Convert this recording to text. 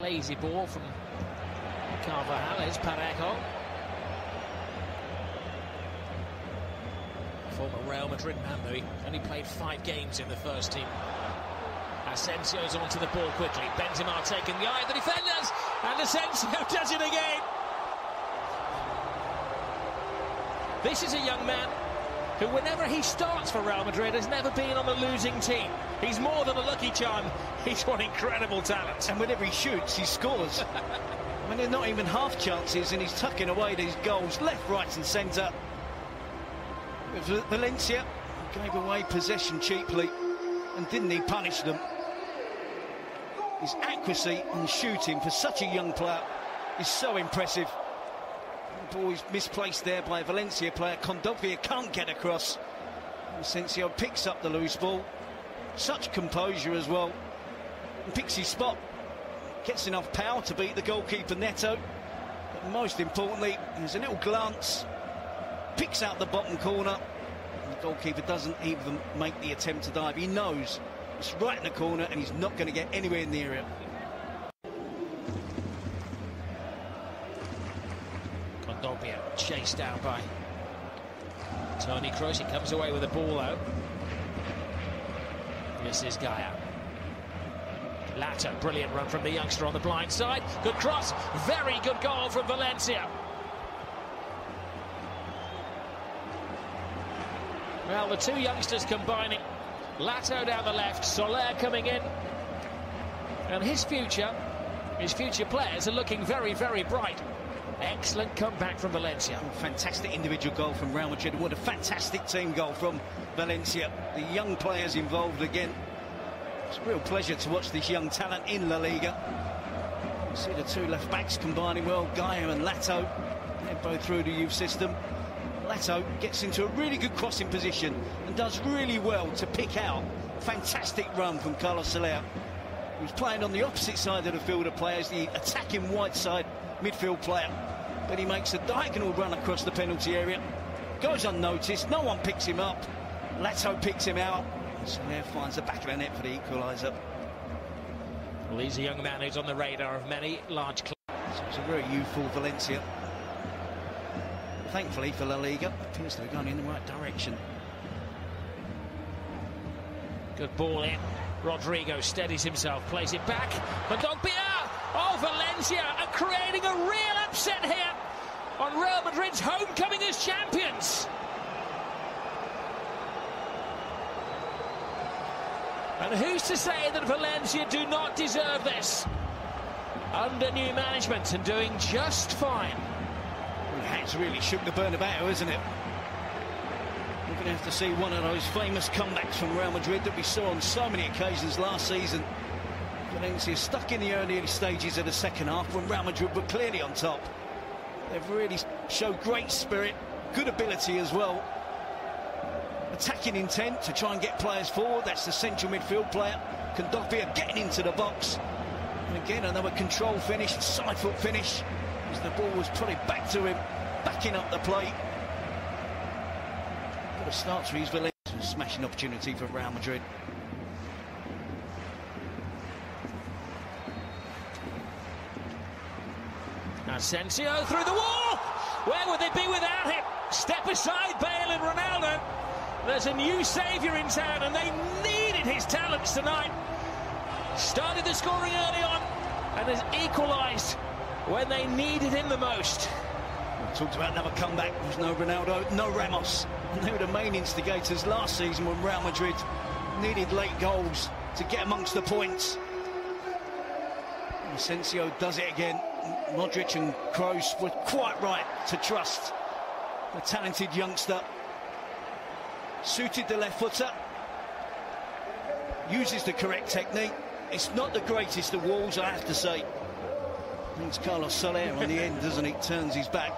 Lazy ball from Carvajal. It's Parejo. Former Real Madrid man, though he only played five games in the first team. Asensio's onto the ball quickly. Benzema taking the eye of the defenders, and Asensio does it again. This is a young man who, whenever he starts for Real Madrid, has never been on the losing team. He's more than a lucky charm. He's got incredible talent. And whenever he shoots, he scores. I mean, they're not even half chances, and he's tucking away these goals left, right, and centre. Valencia gave away possession cheaply, and didn't he punish them? His accuracy and shooting for such a young player is so impressive. The ball is misplaced there by a Valencia player. Kondogbia can't get across. Asensio picks up the loose ball. Such composure as well. Picks his spot. Gets enough power to beat the goalkeeper Neto. But most importantly, there's a little glance. Picks out the bottom corner. The goalkeeper doesn't even make the attempt to dive. He knows it's right in the corner and he's not going to get anywhere near it. Kondogbia chased down by Toni Kroos. He comes away with the ball out. Is Gayà. Lato, brilliant run from the youngster on the blind side. Good cross, very good goal from Valencia. Well, the two youngsters combining. Lato down the left, Soler coming in. And his future, his future players are looking very, very bright. Excellent comeback from Valencia. Oh, fantastic individual goal from Real Madrid. What a fantastic team goal from Valencia. The young players involved again. It's a real pleasure to watch this young talent in La Liga. You see the two left backs combining well, Gayà and Lato. They're both through the youth system. Lato gets into a really good crossing position and does really well to pick out. Fantastic run from Carlos Soler. He was playing on the opposite side of the field of players, the attacking white side midfield player. But he makes a diagonal run across the penalty area. Goes unnoticed, no one picks him up. Lato picks him out. Soler finds the back of the net for the equaliser. Well, he's a young man who's on the radar of many large clubs. So it's a very youthful Valencia. Thankfully for La Liga, appears to be going in the right direction. Good ball in. Rodrigo steadies himself, plays it back. Kondogbia! Oh, Valencia are creating a real upset here on Real Madrid's homecoming as champions. And who's to say that Valencia do not deserve this? Under new management and doing just fine. It has really shook the Bernabeu, isn't it? We're going to have to see one of those famous comebacks from Real Madrid that we saw on so many occasions last season. Valencia stuck in the early stages of the second half when Real Madrid were clearly on top. They've really showed great spirit, good ability as well. Attacking intent to try and get players forward. That's the central midfield player. Kondogbia getting into the box. And again, another control finish, side foot finish. As the ball was put back to him, backing up the plate. A start for his Valencia. Smashing opportunity for Real Madrid. Asensio through the wall. Where would they be without him? Step aside, Bale and Ronaldo. There's a new saviour in town, and they needed his talents tonight. Started the scoring early on, and has equalised when they needed him the most. We talked about another comeback. There's no Ronaldo, no Ramos. And they were the main instigators last season when Real Madrid needed late goals to get amongst the points. Asensio does it again. Modric and Kroos were quite right to trust the talented youngster. Suited the left footer. Uses the correct technique. It's not the greatest of walls, I have to say. It's Carlos Soler on the end, doesn't he? Turns his back.